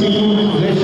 Francisco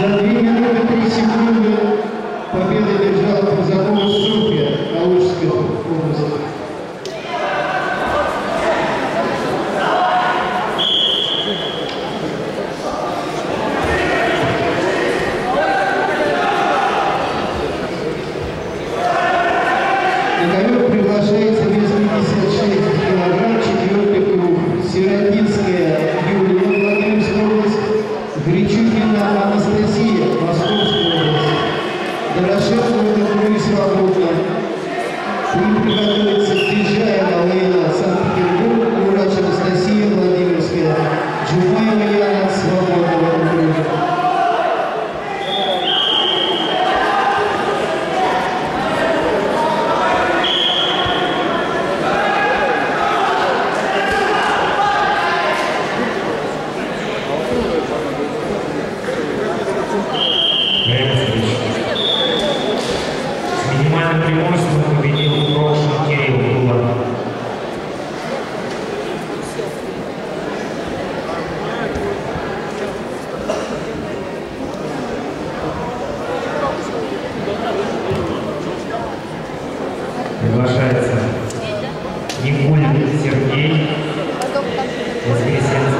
За 2 минуты 3 секунды победу держала по закону Софья Калужской области. приглашается Никулин Сергей Воскресенский.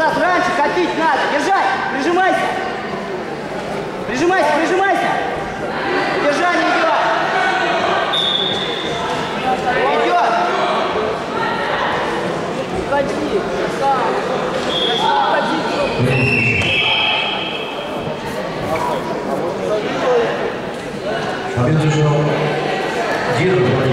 назад, раньше копить надо. Держать, прижимайся. Прижимайся, прижимайся. Держание идет. Идет. Уходи. Победу ждал Дирк.